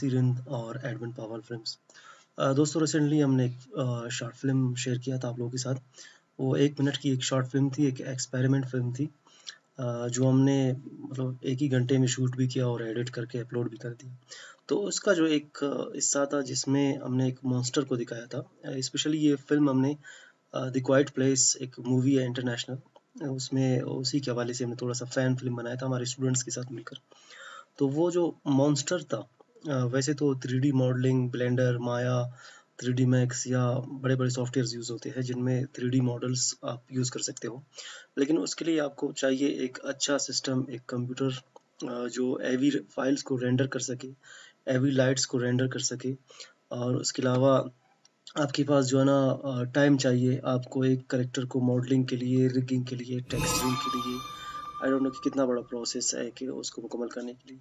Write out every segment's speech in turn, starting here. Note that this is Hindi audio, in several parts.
मैं नसीर हिंद और एडमिन पावल फिल्म्स। दोस्तों रिसेंटली हमने एक शॉर्ट फ़िल्म शेयर किया था आप लोगों के साथ। वो एक मिनट की एक शॉर्ट फ़िल्म थी, एक एक्सपेरिमेंट फ़िल्म थी। जो हमने मतलब एक ही घंटे में शूट भी किया और एडिट करके अपलोड भी कर दिया। तो उसका जो एक हिस्सा था जिसमें हमने एक मॉन्स्टर को दिखाया था स्पेशली ये फ़िल्म हमने द क्वाइट प्लेस एक मूवी है इंटरनेशनल उसमें उसी के हवाले से हमने थोड़ा सा फ़ैन फ़िल्म बनाया था हमारे स्टूडेंट्स के साथ मिलकर। तो वो जो मॉन्स्टर था वैसे तो three modelling Blender Maya three D Max या बड़े बड़े सॉफ्टवेयर यूज़ होते हैं जिनमें थ्री डी मॉडल्स आप यूज़ कर सकते हो। लेकिन उसके लिए आपको चाहिए एक अच्छा सिस्टम एक कंप्यूटर जो एवी फाइल्स को रेंडर कर सके एवी लाइट्स को रेंडर कर सके और उसके अलावा आपके पास जो है ना टाइम चाहिए आपको एक करेक्टर को मॉडलिंग के लिए रिगिंग के लिए टेक्सचरिंग के लिए। आई डोंट नो कि कितना बड़ा प्रोसेस है कि उसको मुकम्मल करने के लिए।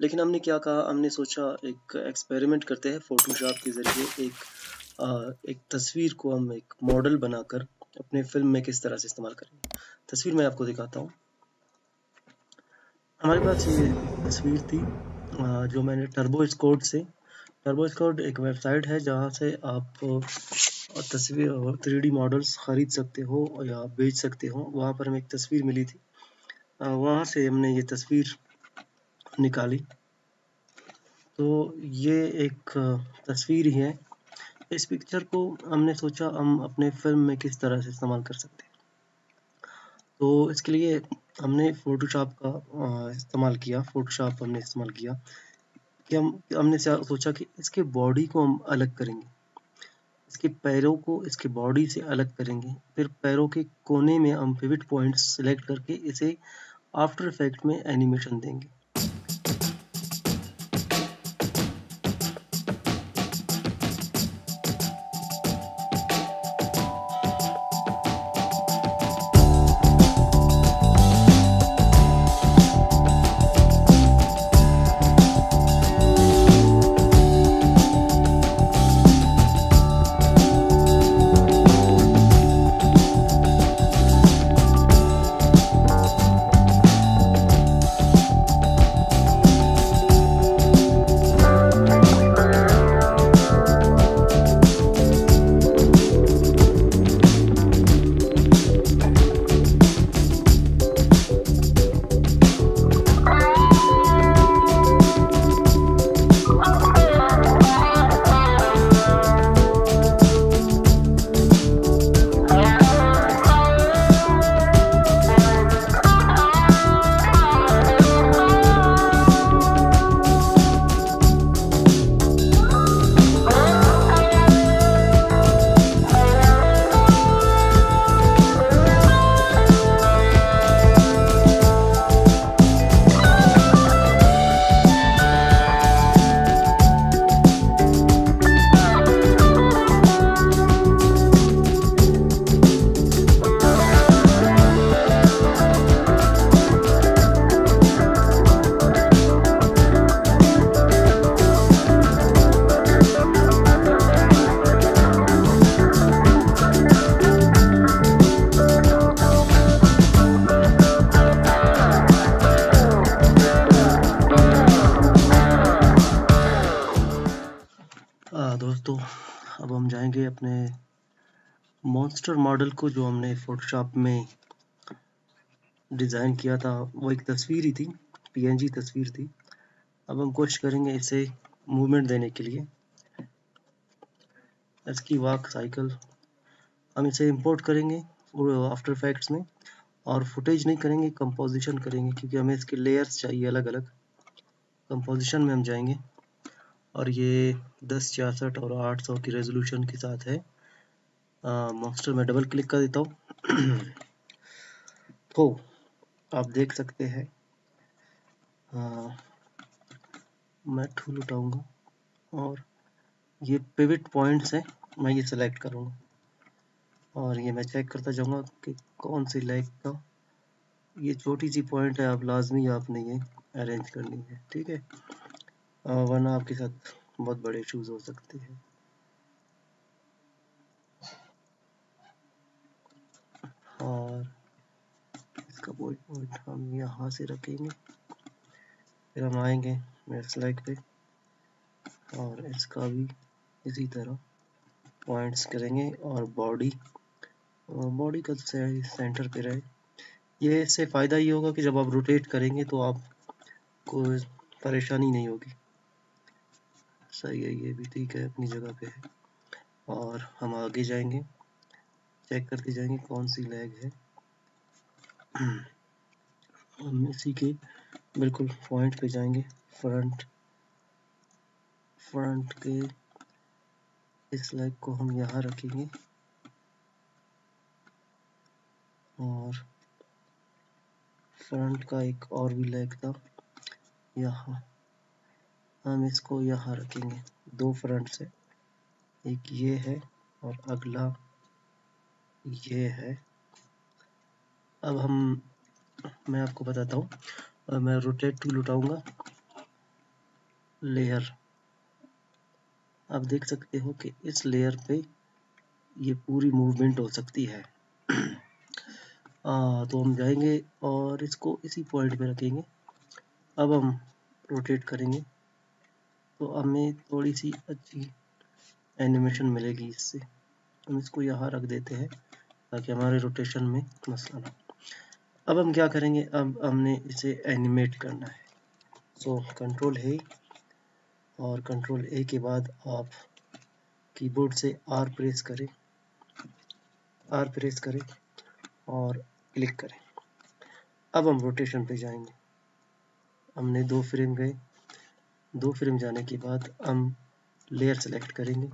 लेकिन हमने क्या कहा? हमने सोचा एक एक्सपेरिमेंट करते हैं फोटोशॉप के ज़रिए एक अ, एक तस्वीर को हम एक मॉडल बनाकर अपने फ़िल्म में किस तरह से इस्तेमाल करेंगे। तस्वीर मैं आपको दिखाता हूँ। हमारे पास ये तस्वीर थी जो मैंने टर्बो स्कोड से। टर्बो स्कोड एक वेबसाइट है जहाँ से आप तस्वीर थ्री मॉडल्स खरीद सकते हो या बेच सकते हो। वहाँ पर हमें एक तस्वीर मिली थी। वहाँ से हमने ये तस्वीर निकाली। तो ये एक तस्वीर ही है। इस पिक्चर को हमने सोचा हम अपने फ़िल्म में किस तरह से इस्तेमाल कर सकते हैं। तो इसके लिए हमने फोटोशॉप का इस्तेमाल किया। फोटोशॉप हमने इस्तेमाल किया कि हम, हमने सोचा कि इसके बॉडी को हम अलग करेंगे। इसके पैरों को इसके बॉडी से अलग करेंगे। फिर पैरों के कोने में हम पिवट पॉइंट्स सेलेक्ट करके इसे आफ्टर इफ़ेक्ट में एनिमेशन देंगे। मॉन्स्टर मॉडल को जो हमने फोटोशॉप में डिज़ाइन किया था, वो एक तस्वीर ही थी पीएनजी तस्वीर थी। अब हम कोशिश करेंगे इसे मूवमेंट देने के लिए। इसकी वॉक साइकिल हम इसे इंपोर्ट करेंगे आफ्टर इफेक्ट्स में और फुटेज नहीं करेंगे कंपोजिशन करेंगे, क्योंकि हमें इसके लेयर्स चाहिए अलग अलग कंपोजिशन में हम जाएँगे और ये दस छियासठ और आठ सौ की रेजोल्यूशन के साथ है। मॉन्स्टर में डबल क्लिक कर देता हूँ। तो आप देख सकते हैं मैं ठूल उठाऊँगा और ये पिविट पॉइंट्स हैं, मैं ये सिलेक्ट करूँगा। और ये मैं चेक करता जाऊँगा कि कौन सी लाइक का, ये छोटी सी पॉइंट है, आप लाजमी आपने ये अरेंज करनी है, ठीक है? वरना आपके साथ बहुत बड़े इशूज़ हो सकते हैं। और इसका पॉइंट पॉइंट हम यहाँ से रखेंगे। फिर हम आएँगे मेरे स्लाइड पे और इसका भी इसी तरह पॉइंट्स करेंगे और बॉडी बॉडी का सेंटर पे रहे। ये इससे फ़ायदा ये होगा कि जब आप रोटेट करेंगे तो आप आपको परेशानी नहीं होगी। सही है, ये भी ठीक है, अपनी जगह पे है। और हम आगे जाएँगे। चेक करते जाएँगे कौन सी लैग है। हम इसी के बिल्कुल पॉइंट पे जाएँगे। फ्रंट फ्रंट के इस लेग को हम यहाँ रखेंगे। और फ्रंट का एक और भी लैग था। यहाँ हम इसको यहाँ रखेंगे। दो फ्रंट से। एक ये है और अगला ये है। अब हम मैं आपको बताता हूँ। मैं रोटेट टूल उठाऊँगा। लेयर आप देख सकते हो कि इस लेयर पे ये पूरी मूवमेंट हो सकती है। आ, तो हम जाएँगे और इसको इसी पॉइंट पे रखेंगे। अब हम रोटेट करेंगे। तो हमें थोड़ी सी अच्छी एनिमेशन मिलेगी इससे। हम इसको यहाँ रख देते हैं। ताकि हमारे रोटेशन में मसला ना अब हम क्या करेंगे? अब हमने इसे एनिमेट करना है। सो कंट्रोल है और कंट्रोल ए के बाद आप कीबोर्ड से आर प्रेस करें। आर प्रेस करें और क्लिक करें। अब हम रोटेशन पे जाएँगे। हमने दो फ्रेम गए। दो फ्रेम जाने के बाद हम लेयर सेलेक्ट करेंगे।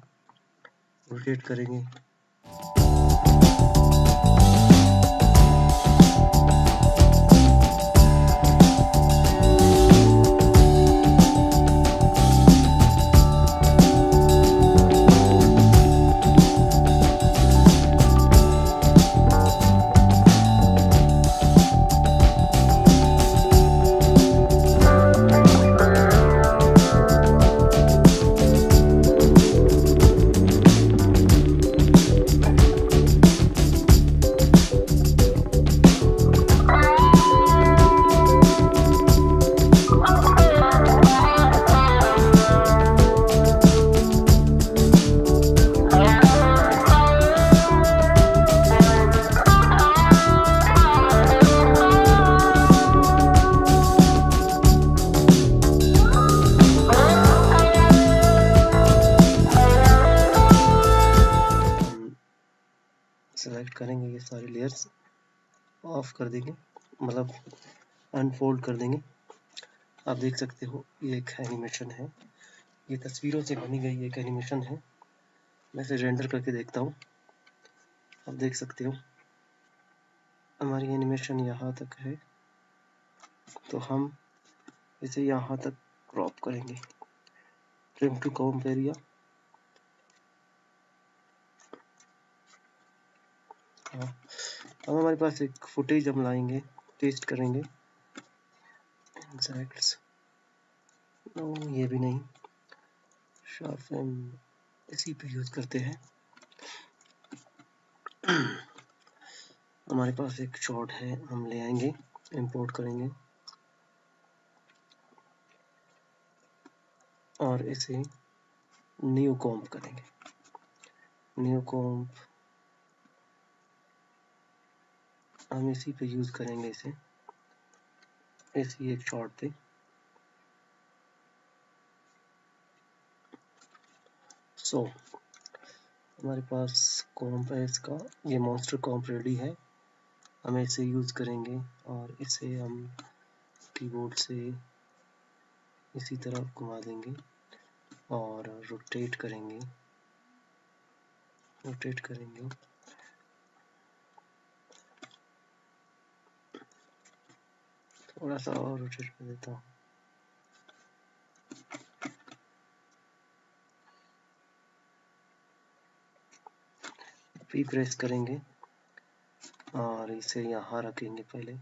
रोटेट करेंगे। अनफोल्ड कर देंगे। आप देख सकते हो, ये एक एनिमेशन है। ये तस्वीरों से बनी गई एक एनिमेशन है। मैं इसे रेंडर करके देखता हूँ। आप देख सकते हो, हमारी एनिमेशन यहाँ तक है। तो हम इसे यहाँ तक क्रॉप करेंगे। ट्रिम टू कॉम्प एरिया हाँ। अब हमारे पास एक फुटेज हम लाएँगे टेस्ट करेंगे। इंसेक्ट्स नो ये भी नहीं. शार्प इसी पे यूज़ करते हैं. हमारे पास एक शॉट है, हम ले आएँगे इंपोर्ट करेंगे. और इसे न्यू कॉम्प करेंगे. न्यू कॉम्प हम इसी पे यूज़ करेंगे इसे. ऐसी एक शॉर्ट थे। सो so, हमारे पास कॉम्प है इसका। ये मॉन्स्टर कॉम्प रेडी है। हम इसे यूज़ करेंगे और इसे हम कीबोर्ड से इसी तरह घुमा देंगे और रोटेट करेंगे। रोटेट करेंगे। थोड़ा सा और रोटेट कर देता हूँ। पी प्रेस करेंगे और इसे यहाँ रखेंगे पहले।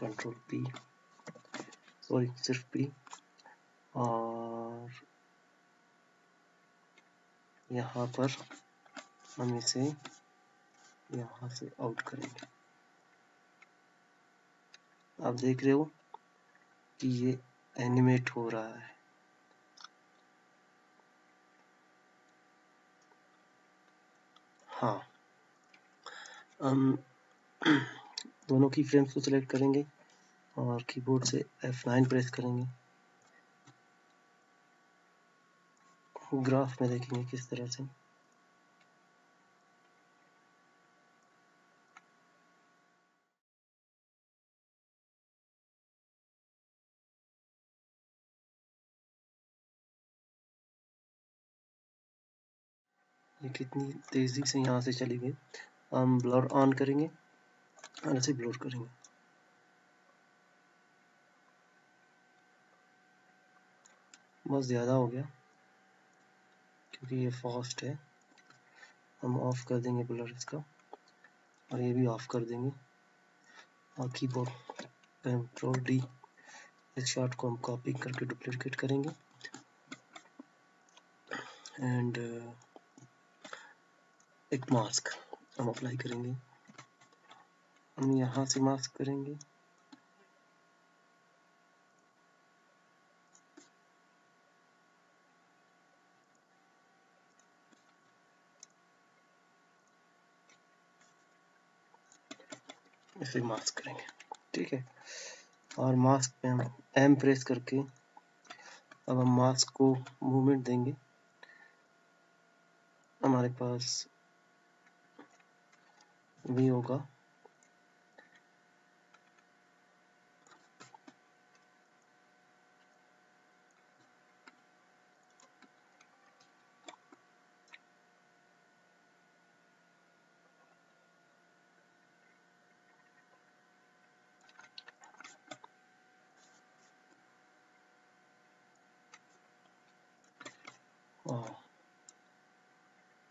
कंट्रोल पी सॉरी सिर्फ़ पी और यहाँ पर हम इसे यहाँ से आउट करेंगे। आप देख रहे हो कि ये एनिमेट हो रहा है। हाँ। हम दोनों की फ्रेम्स को सिलेक्ट करेंगे और कीबोर्ड से F9 प्रेस करेंगे। ग्राफ में देखेंगे किस तरह से। कितनी तेज़ी से यहाँ से चली गई। हम ब्लर ऑन करेंगे और ऐसे ब्लर करेंगे। बहुत ज़्यादा हो गया क्योंकि ये फास्ट है। हम ऑफ़ कर देंगे ब्लर इसका और ये भी ऑफ़ कर देंगे। और कीबोर्ड कंट्रोल डी इस शॉट को हम कॉपी करके डुप्लीकेट करेंगे। एंड uh, एक मास्क हम अप्लाई करेंगे। हम यहाँ से मास्क करेंगे। इसे मास्क करेंगे, ठीक है? और मास्क पे हम एम प्रेस करके अब हम मास्क को मूवमेंट देंगे। हमारे पास भी होगा।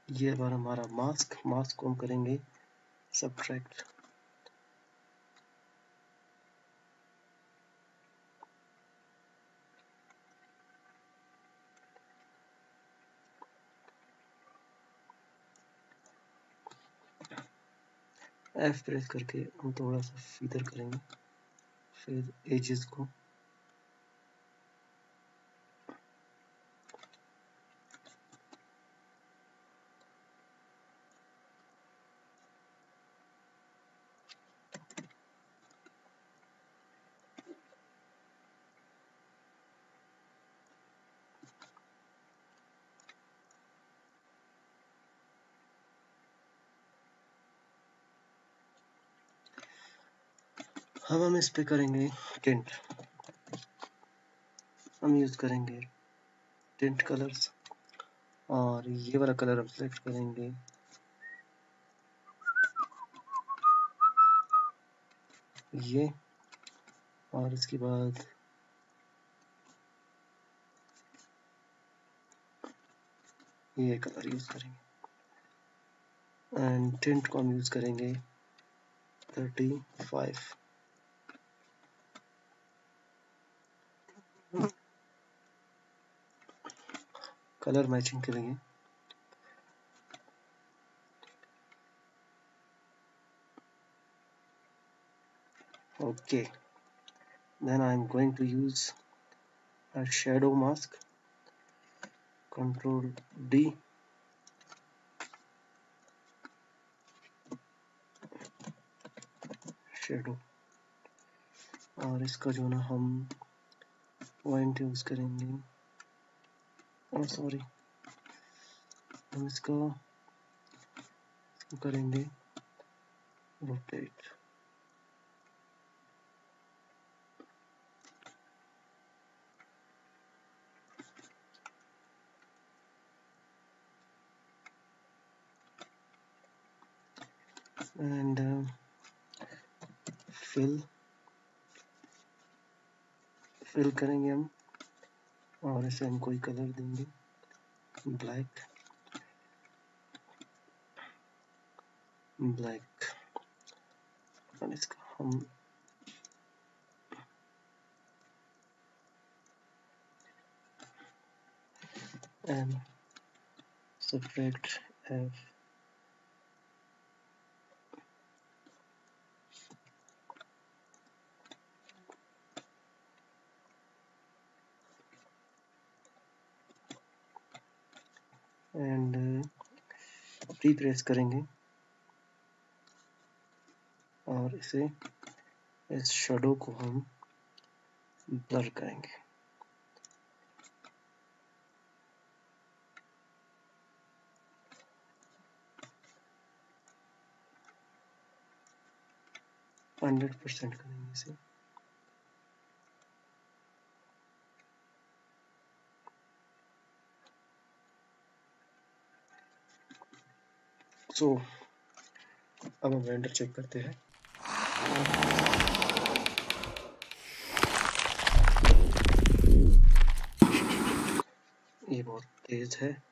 ये बार हमारा मास्क मास्क को हम करेंगे। Subtract F प्रेस करके हम थोड़ा सा फीदर करेंगे। फिर एजेस को अब हम इस पे करेंगे टिंट। हम यूज़ करेंगे टिंट कलर्स और ये वाला कलर हम सेलेक्ट करेंगे। ये और इसके बाद ये कलर यूज़ करेंगे। एंड टिंट को हम यूज़ करेंगे थर्टी फाइव। कलर मैचिंग करेंगे। Okay. Then I am going to use a shadow mask control D shadow और इसका जो ना, हम पॉइंट यूज़ करेंगे और सॉरी हम इसका करेंगे rotate and uh, fill fill करेंगे हम, और इसे हम कोई कलर देंगे ब्लैक ब्लैक और इसका हम and subtract f uh, प्री प्रेस करेंगे। और इसे इस शेडो को हम ब्लर करेंगे। हंड्रेड परसेंट करेंगे इसे। सो so, अब हम रेंडर चेक करते हैं। ये बहुत तेज है।